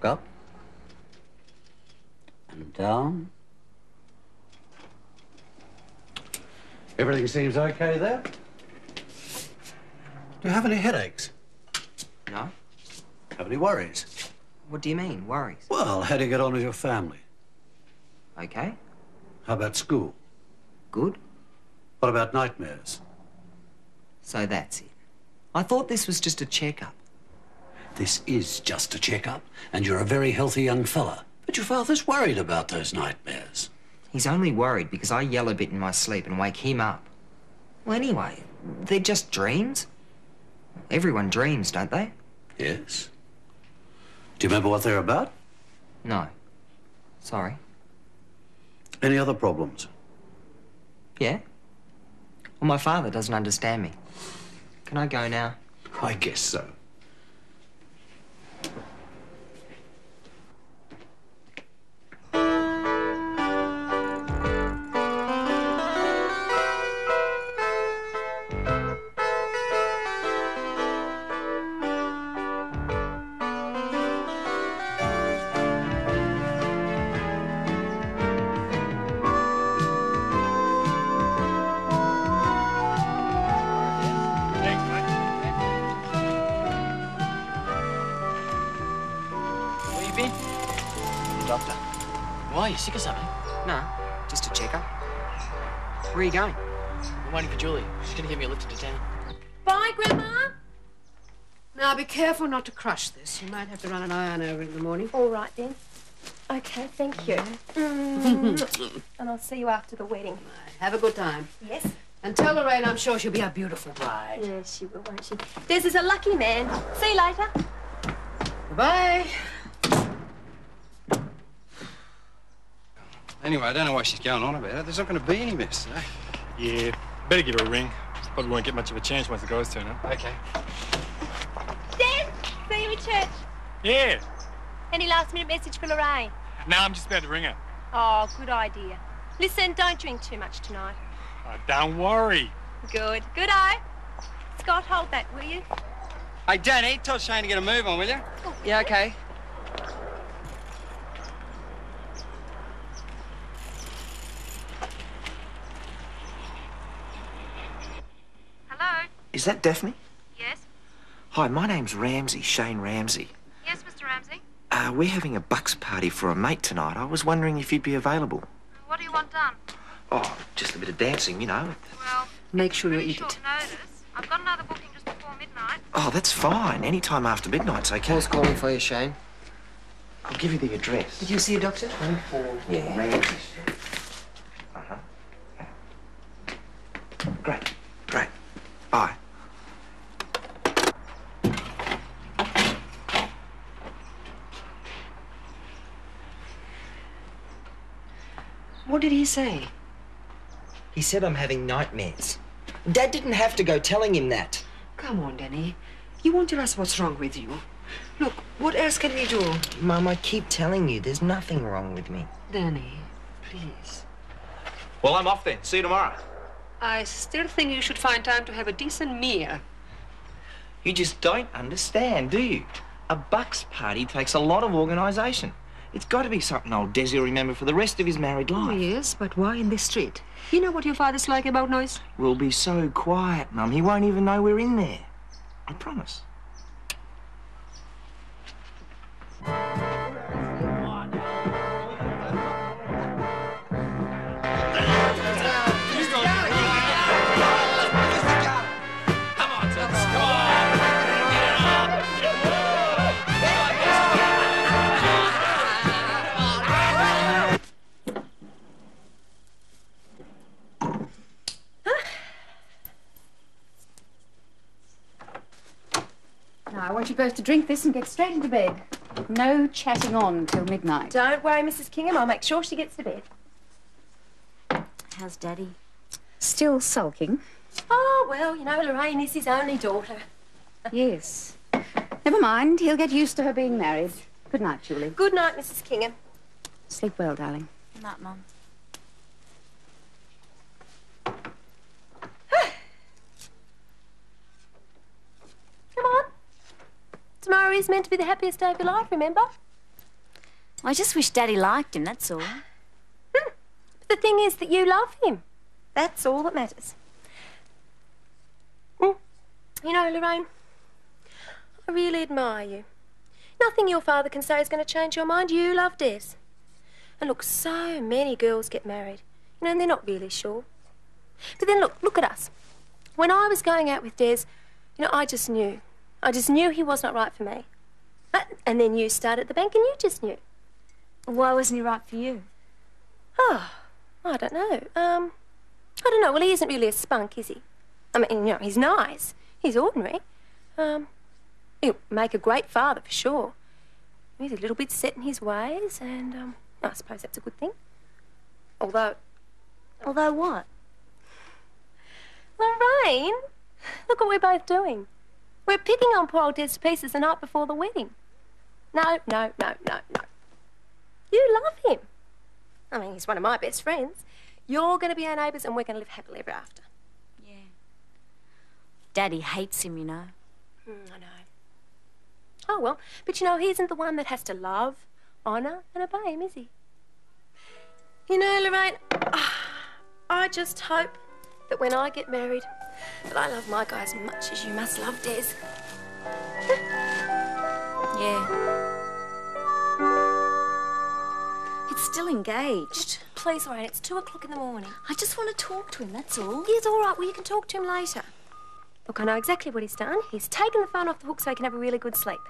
Look up. And down. Everything seems okay there? Do you have any headaches? No? Have any worries? What do you mean, worries? Well, how do you get on with your family? Okay. How about school? Good. What about nightmares? So that's it. I thought this was just a checkup. This is just a checkup, and you're a very healthy young fella. But your father's worried about those nightmares. He's only worried because I yell a bit in my sleep and wake him up. Well, anyway, they're just dreams. Everyone dreams, don't they? Yes. Do you remember what they're about? No. Sorry. Any other problems? Yeah? Well, my father doesn't understand me. Can I go now? I guess so. You been? The doctor. Why? You sick or something? No, just a checkup. Where are you going? I'm waiting for Julie. She's gonna give me a lift into town. Bye, Grandma. Now, be careful not to crush this. You might have to run an iron over it in the morning. All right then. Okay, thank you. Mm. and I'll see you after the wedding. Have a good time. Yes? And tell Lorraine I'm sure she'll be a beautiful bride. Yes, she will, won't she? This is a lucky man. See you later. Goodbye. Anyway, I don't know why she's going on about it. There's not going to be any mess. eh? Yeah, better give her a ring. Probably won't get much of a chance once the guys turn up. Okay. Des, see you at church. Yeah. Any last minute message for Lorraine? No, I'm just about to ring her. Oh, good idea. Listen, don't drink too much tonight. Oh, don't worry. Good. Good eye. Scott, hold that, will you? Hey, Danny, tell Shane to get a move on, will you? Yeah, okay. Is that Daphne? Yes? Hi, my name's Ramsay, Shane Ramsay. Yes, Mr. Ramsay? Uh, we're having a bucks party for a mate tonight. I was wondering if you'd be available. What do you want done? Oh, just a bit of dancing, you know. Well, Make sure you pretty eat short it. notice. I've got another booking just before midnight. Oh, that's fine. Any time after midnight's okay. Paul's calling for you, Shane. I'll give you the address. Did you see a doctor? 24 Yeah. Ramsay Street. What did he say? He said I'm having nightmares. Dad didn't have to go telling him that. Come on, Danny. You won't tell us what's wrong with you. Look, what else can we do? Mum, I keep telling you there's nothing wrong with me. Danny, please. Well, I'm off then. See you tomorrow. I still think you should find time to have a decent meal. You just don't understand, do you? A bucks party takes a lot of organisation. It's got to be something old Desi will remember for the rest of his married Oh, life. yes, but why in this street? You know what your father's like about noise? We'll be so quiet, Mum. He won't even know we're in there. I promise. I want you both to drink this and get straight into bed. No chatting on till midnight. Don't worry, Mrs. Kingham. I'll make sure she gets to bed. How's Daddy? Still sulking? Oh, well, you know, Lorraine is his only daughter. yes. Never mind. He'll get used to her being married. Good night, Julie. Good night, Mrs. Kingham. Sleep well, darling. Good night, Mum. Come on. Tomorrow is meant to be the happiest day of your life, remember? I just wish Daddy liked him, that's all. But the thing is that you love him. That's all that matters. Mm. You know, Lorraine, I really admire you. Nothing your father can say is going to change your mind. You love Des. And look, so many girls get married, you know, and they're not really sure. But then look, look at us. When I was going out with Des, you know, I just knew. I just knew he was not right for me. And then you started the bank and you just knew. Why wasn't he right for you? Oh, I don't know. Um, I don't know. Well, he isn't really a spunk, is he? I mean, you know, he's nice. He's ordinary. Um, he'll make a great father for sure. He's a little bit set in his ways, and um, I suppose that's a good thing. Although, Although what? Lorraine, look what we're both doing. We're picking on poor old to pieces the night before the wedding. No, no, no, no, no. You love him. I mean, he's one of my best friends. You're going to be our neighbours, and we're going to live happily ever after. Yeah. Daddy hates him, you know. Mm, I know. Oh, well, but you know, he isn't the one that has to love, honour, and obey him, is he? You know, Lorraine, I just hope that when I get married, that I love my guy as much as you must love Des. Yeah. It's still engaged. Please, Lorraine, it's two o'clock in the morning. I just want to talk to him, that's all. Yes, all right, well, you can talk to him later. Look, I know exactly what he's done. He's taken the phone off the hook so he can have a really good sleep.